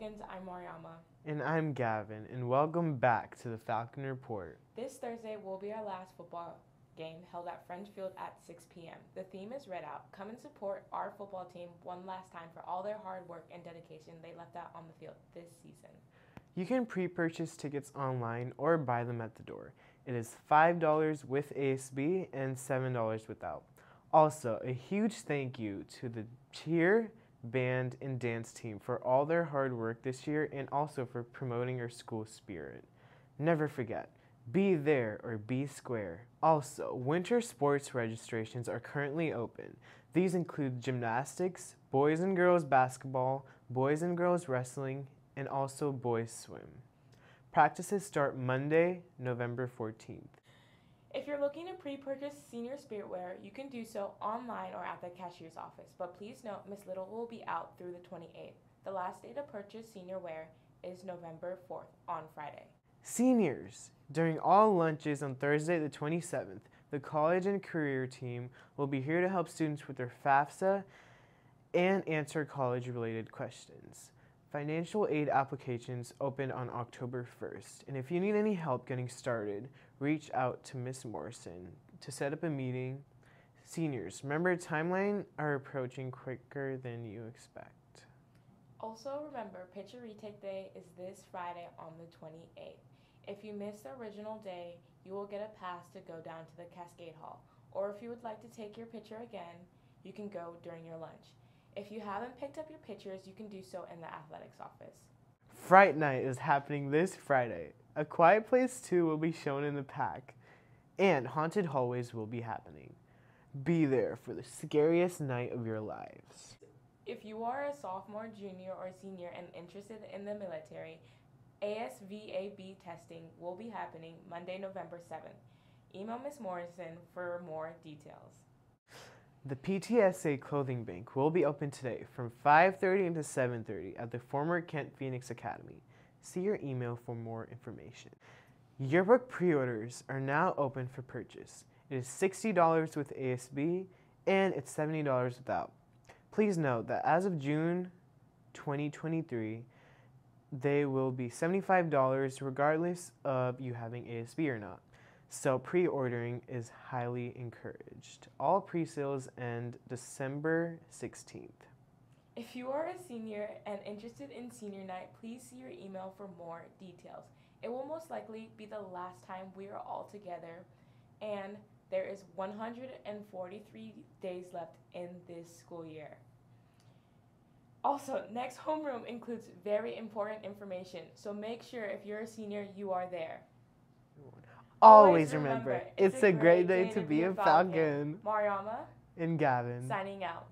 Falcons, I'm Mariama. And I'm Gavin, and welcome back to the Falcon Report. This Thursday will be our last football game held at French Field at 6 p.m. The theme is Red Out. Come and support our football team one last time for all their hard work and dedication they left out on the field this season. You can pre purchase tickets online or buy them at the door. It is $5 with ASB and $7 without. Also, a huge thank you to the cheer, band, and dance team for all their hard work this year and also for promoting our school spirit. Never forget, be there or be square. Also, winter sports registrations are currently open. These include gymnastics, boys and girls basketball, boys and girls wrestling, and also boys swim. Practices start Monday, November 14th. If you're looking to pre-purchase senior spirit wear, you can do so online or at the cashier's office. But please note, Miss Little will be out through the 28th. The last day to purchase senior wear is November 4th on Friday. Seniors, during all lunches on Thursday the 27th, the college and career team will be here to help students with their FAFSA and answer college related questions. Financial aid applications open on October 1st, and if you need any help getting started, reach out to Miss Morrison to set up a meeting. Seniors, remember timeline are approaching quicker than you expect. Also, remember, Picture Retake Day is this Friday on the 28th. If you miss the original day, you will get a pass to go down to the Cascade Hall. Or if you would like to take your picture again, you can go during your lunch. If you haven't picked up your pictures, you can do so in the athletics office. Fright Night is happening this Friday. A Quiet Place 2 will be shown in the PAC, and Haunted Hallways will be happening. Be there for the scariest night of your lives. If you are a sophomore, junior, or senior and interested in the military, ASVAB testing will be happening Monday, November 7th. Email Ms. Morrison for more details. The PTSA Clothing Bank will be open today from 5:30 until 7:30 at the former Kent Phoenix Academy. See your email for more information. Yearbook pre-orders are now open for purchase. It is $60 with ASB and it's $70 without. Please note that as of June 2023, they will be $75 regardless of you having ASB or not so pre-ordering is highly encouraged. All pre-sales end December 16th. If you are a senior and interested in senior night, please see your email for more details. It will most likely be the last time we are all together and there is 143 days left in this school year. Also, next homeroom includes very important information, so make sure if you're a senior, you are there. Always remember, it's a great day to be a Falcon. Mariama and Gavin. signing out.